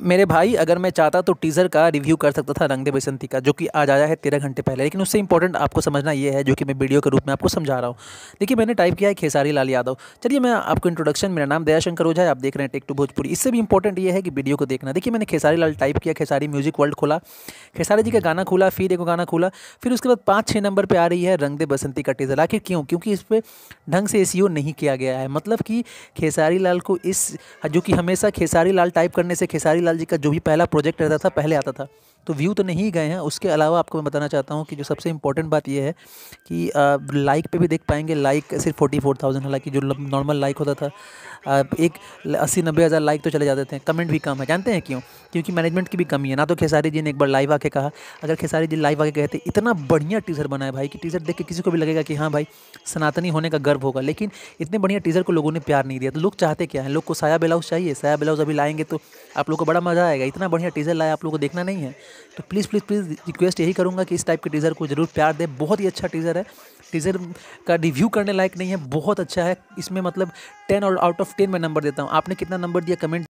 मेरे भाई, अगर मैं चाहता तो टीज़र का रिव्यू कर सकता था रंग दे बसंती का, जो कि आज आया है तेरह घंटे पहले। लेकिन उससे इंपॉर्टेंट आपको समझना ये है, जो कि मैं वीडियो के रूप में आपको समझा रहा हूँ। देखिए, मैंने टाइप किया है खेसारी लाल यादव। चलिए, मैं आपको इंट्रोडक्शन मेरा नाम दयाशंकर ओझा है। आप देख रहे हैं टेक टू भोजपुरी इससे भी इंपॉर्टेंट ये है कि वीडियो को देखना। देखिए, मैंने खेसारी लाल टाइप किया, खेसारी म्यूज़िक वर्ल्ड खोला। खेसारी जी का गाना खोला, फिर एक गाना खोला। फिर उसके बाद पाँच छः नंबर पर आ रही है रंग दे बसंती का टीज़र आखिर क्यों? क्योंकि इस पर ढंग से एस नहीं किया गया है। मतलब कि खेसारी लाल को इस, जो कि हमेशा खेसारी लाल टाइप करने से, खेसारी लाल जी का जो भी पहला प्रोजेक्ट रहता था पहले आता था। तो व्यू तो नहीं गए हैं। उसके अलावा आपको मैं बताना चाहता हूँ कि जो सबसे इंपॉर्टेंट बात यह है कि लाइक पे भी देख पाएँगे। लाइक सिर्फ़ फोर्टी फोर थाउज़ेंड हालाँकि जो नॉर्मल लाइक होता था एक अस्सी नब्बे हज़ार लाइक तो चले जाते थे। कमेंट भी कम है। जानते हैं क्यों? क्योंकि मैनेजमेंट की भी कमी है। ना तो खेसारी जी ने एक बार लाइव आके कहा। अगर खेसारी जी लाइव आके कहते, इतना बढ़िया टीज़र बना है भाई कि टीज़र देख के किसी को भी लगेगा कि हाँ भाई, सनातनी होने का गर्व होगा। लेकिन इतने बढ़िया टीज़र को लोगों ने प्यार नहीं दिया। तो लोग चाहते क्या है? लोग को साया ब्लाउज चाहिए। साया ब्लाउज अभी लाएँगे तो आप लोग को बड़ा मज़ा आएगा। इतना बढ़िया टीज़र लाया आप लोग को देखना नहीं है। तो प्लीज़ प्लीज़ प्लीज़ रिक्वेस्ट यही करूँगा कि इस टाइप के टीज़र को ज़रूर प्यार दें। बहुत ही अच्छा टीज़र है। टीज़र का रिव्यू करने लायक नहीं है, बहुत अच्छा है। इसमें मतलब टेन और आउट ऑफ़ टेन में नंबर देता हूँ। आपने कितना नंबर दिया कमेंट